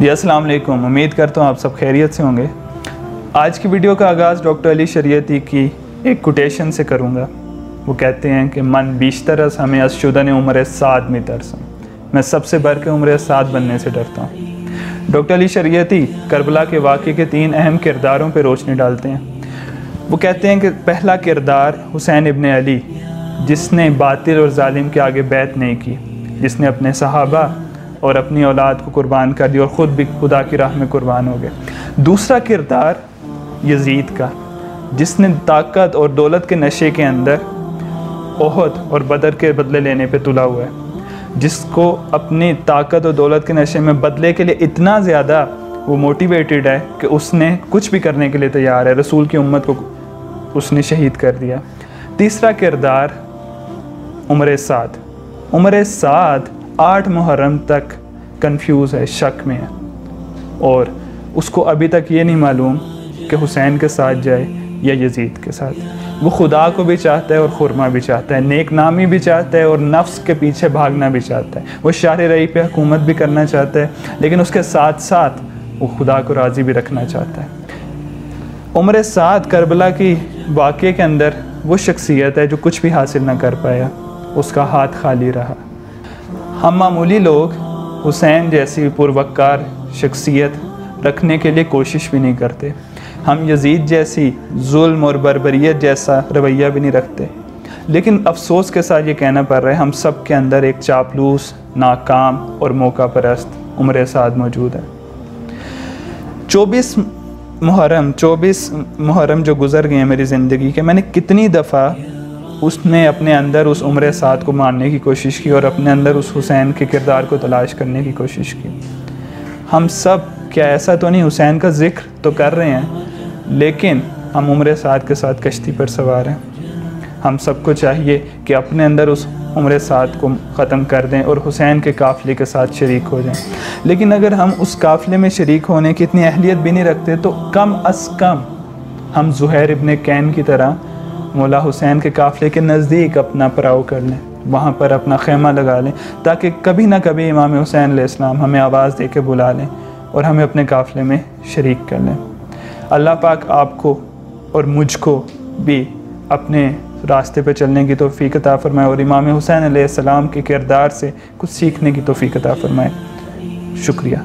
जी, अस्सलाम वालेकुम। उम्मीद करता हूँ आप सब खैरियत से होंगे। आज की वीडियो का आगाज़ डॉक्टर अली शरीयती की एक कोटेशन से करूँगा। वो कहते हैं कि, मन बीशतरस हमें अशुदन उम्र साद में तरसम मैं सबसे बढ़ के उम्र साद बनने से डरता हूँ। डॉक्टर अली शरीयती करबला के वाक़े के तीन अहम किरदारों पर रोशनी डालते हैं। वो कहते हैं कि, पहला किरदार हुसैन इबन अली, जिसने बातिल और ालिम के आगे बैत नहीं की, जिसने अपने सहाबा और अपनी औलाद को कुर्बान कर दिया और ख़ुद भी खुदा की राह में कुर्बान हो गए। दूसरा किरदार यजीद का, जिसने ताकत और दौलत के नशे के अंदर ओहद और बदर के बदले लेने पे तुला हुआ है, जिसको अपनी ताकत और दौलत के नशे में बदले के लिए इतना ज़्यादा वो मोटिवेटेड है कि उसने कुछ भी करने के लिए तैयार है। रसूल की उम्मत को उसने शहीद कर दिया। तीसरा किरदार उम्र साद उम्र साद आठ मुहर्रम तक कंफ्यूज है, शक में है। और उसको अभी तक ये नहीं मालूम कि हुसैन के साथ जाए या यजीद के साथ। वो खुदा को भी चाहता है और खुरमा भी चाहता है नेक नामी भी चाहता है और नफ्स के पीछे भागना भी चाहता है। वो शार रही पे हुकूमत भी करना चाहता है, लेकिन उसके साथ साथ वो खुदा को राज़ी भी रखना चाहता है। उम्र सात करबला की वाक़े के अंदर वो शख्सियत है जो कुछ भी हासिल ना कर पाया, उसका हाथ खाली रहा। हम मामूली लोग, हुसैन जैसी पुरवकार शख्सियत रखने के लिए कोशिश भी नहीं करते। हम यजीद जैसी जुल्म और बरबरीत जैसा रवैया भी नहीं रखते। लेकिन अफसोस के साथ ये कहना पड़ रहा है, हम सब के अंदर एक चापलूस, नाकाम और मौका परस्त उम्र साद मौजूद है। चौबीस मुहर्रम चौबीस मुहर्रम जो गुज़र गए हैं मेरी ज़िंदगी के, मैंने कितनी दफ़ा उसने अपने अंदर उस उम्र साद को मारने की कोशिश की और अपने अंदर उस हुसैन के किरदार को तलाश करने की कोशिश की। हम सब, क्या ऐसा तो नहीं, हुसैन का ज़िक्र तो कर रहे हैं, लेकिन हम उम्र साथ के साथ कश्ती पर सवार हैं। हम सबको चाहिए कि अपने अंदर उस उम्र साथ को ख़त्म कर दें और हुसैन के काफ़िले के साथ शरीक हो जाएँ। लेकिन अगर हम उस काफ़िले में शरीक होने की इतनी अहलियत भी नहीं रखते तो कम अज़ कम हम जहैर इबन कैन की तरह मौला हुसैन के काफ़िले के नज़दीक अपना पराव कर लें, वहाँ पर अपना खेमा लगा लें, ताकि कभी ना कभी इमाम हुसैन इस्लाम हमें आवाज़ दे के बुला लें और हमें अपने काफ़िले में शरीक कर लें। अल्लाह पाक आपको और मुझको भी अपने रास्ते पर चलने की तोफ़ी अता फ़रमाए और इमाम हुसैन सलाम के किरदार से कुछ सीखने की तोफ़ी अता फ़रमाए। शुक्रिया।